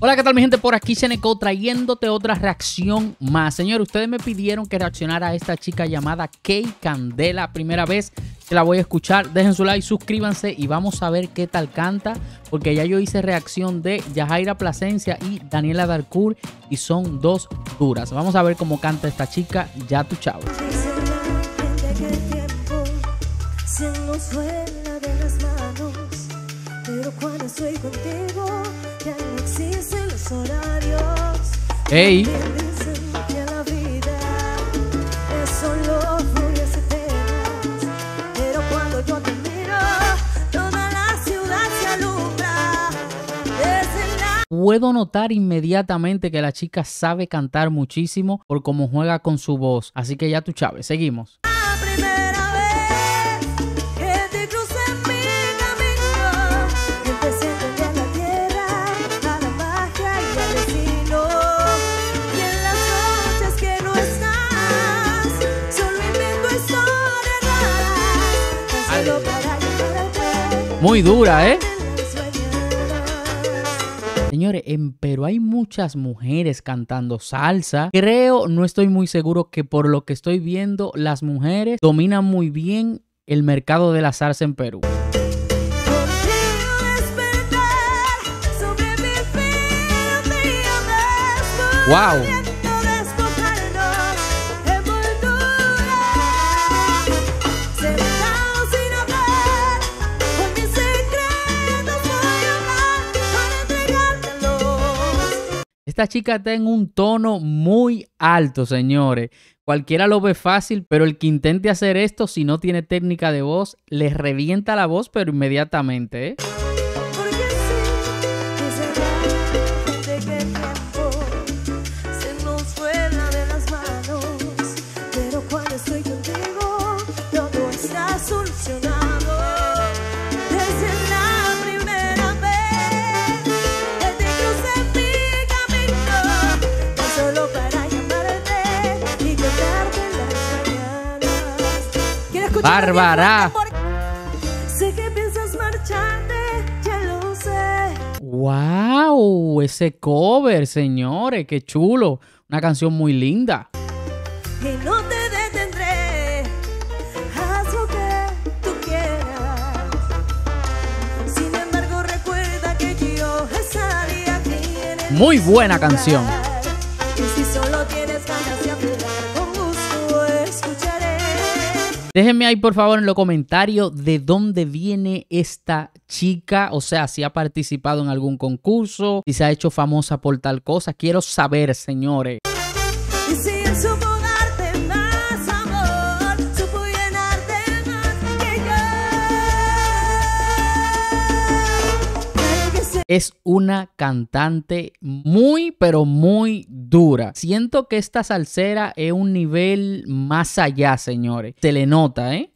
Hola, ¿qué tal mi gente? Por aquí Seneco trayéndote otra reacción más. Señor, ustedes me pidieron que reaccionara a esta chica llamada Kay Candela. Primera vez que la voy a escuchar. Dejen su like, suscríbanse y vamos a ver qué tal canta. Porque ya yo hice reacción de Yajaira Plasencia y Daniela Darcourt y son dos duras. Vamos a ver cómo canta esta chica. Ya tu chavo. Cuando estoy contigo, ya no existen los horarios. La... Puedo notar inmediatamente que la chica sabe cantar muchísimo por cómo juega con su voz. Así que ya tú, Chávez, seguimos. Muy dura, ¿eh? Señores, en Perú hay muchas mujeres cantando salsa. Creo, no estoy muy seguro que por lo que estoy viendo, las mujeres dominan muy bien el mercado de la salsa en Perú. ¡Wow! Esta chica está en un tono muy alto, señores. Cualquiera lo ve fácil, pero el que intente hacer esto, si no tiene técnica de voz, le revienta la voz, pero inmediatamente, ¿eh? Bárbara. Sé que piensas marcharte, ya lo sé. ¡Wow! Ese cover, señores, qué chulo. Una canción muy linda. Y no te detendré. Haz lo que tú quieras. Sin embargo, recuerda que yo estaría aquí Muy buena canción. Déjenme ahí por favor en los comentarios de dónde viene esta chica, o sea, si ha participado en algún concurso, si se ha hecho famosa por tal cosa. Quiero saber, señores. Es una cantante muy, pero muy dura. Siento que esta salsera es un nivel más allá, señores. Se le nota, ¿eh?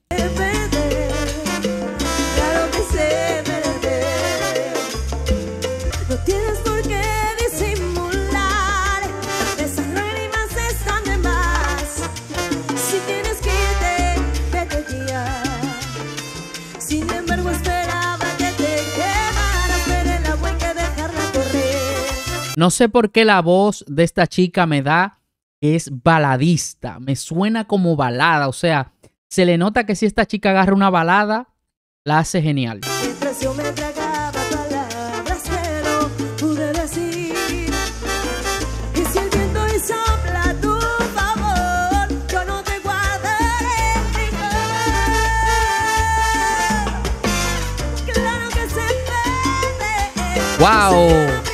No sé por qué la voz de esta chica me da es baladista, me suena como balada, o sea, se le nota que si esta chica agarra una balada, la hace genial. ¡Wow!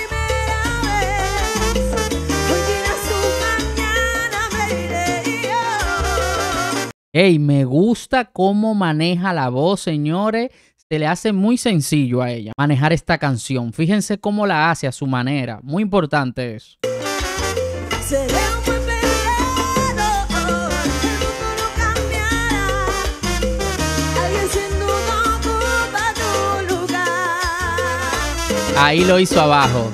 Hey, me gusta cómo maneja la voz, señores. Se le hace muy sencillo a ella manejar esta canción. Fíjense cómo la hace a su manera. Muy importante eso. Ahí lo hizo abajo.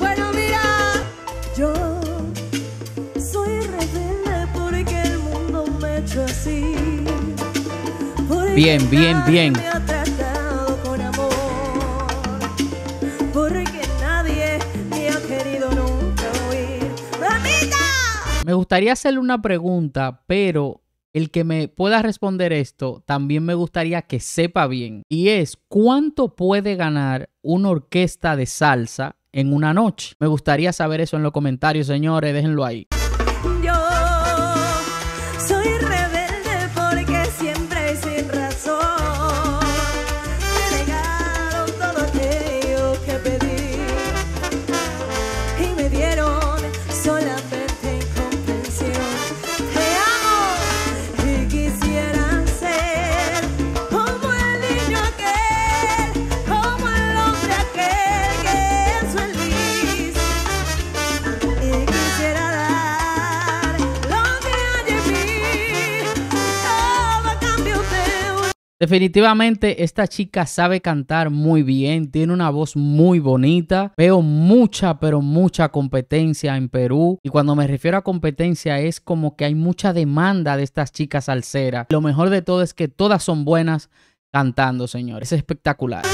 Bien, bien, bien. Me gustaría hacerle una pregunta, pero el que me pueda responder esto también me gustaría que sepa bien. Y es, ¿cuánto puede ganar una orquesta de salsa en una noche? Me gustaría saber eso en los comentarios, señores. Déjenlo ahí. Definitivamente esta chica sabe cantar muy bien, tiene una voz muy bonita. Veo mucha, pero mucha competencia en Perú. Y cuando me refiero a competencia es como que hay mucha demanda de estas chicas salseras. Lo mejor de todo es que todas son buenas cantando, señores. Es espectacular.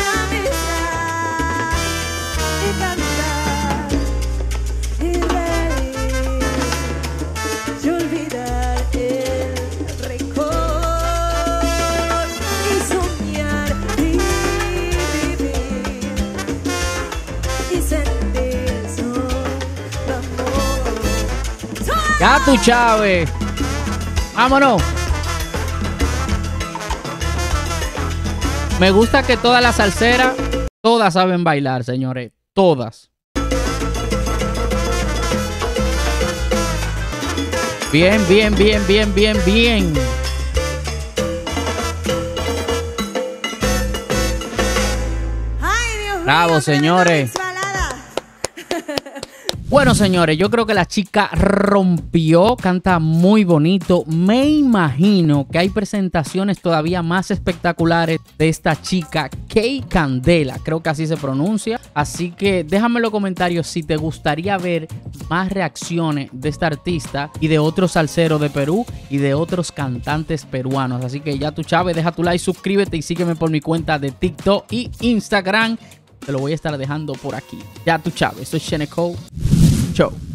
Tú, Chávez. Vámonos. Me gusta que todas las salseras, todas saben bailar, señores. Todas. Bien, bien, bien, bien, bien, bien. Bravo, señores. Bueno, señores, yo creo que la chica rompió, canta muy bonito. Me imagino que hay presentaciones todavía más espectaculares de esta chica, Kay Candela, creo que así se pronuncia. Así que déjame en los comentarios si te gustaría ver más reacciones de esta artista y de otros salseros de Perú y de otros cantantes peruanos. Así que ya tú, Chávez, deja tu like, suscríbete y sígueme por mi cuenta de TikTok y Instagram. Te lo voy a estar dejando por aquí. Ya tú, Chávez, soy Sheneco. Ciao.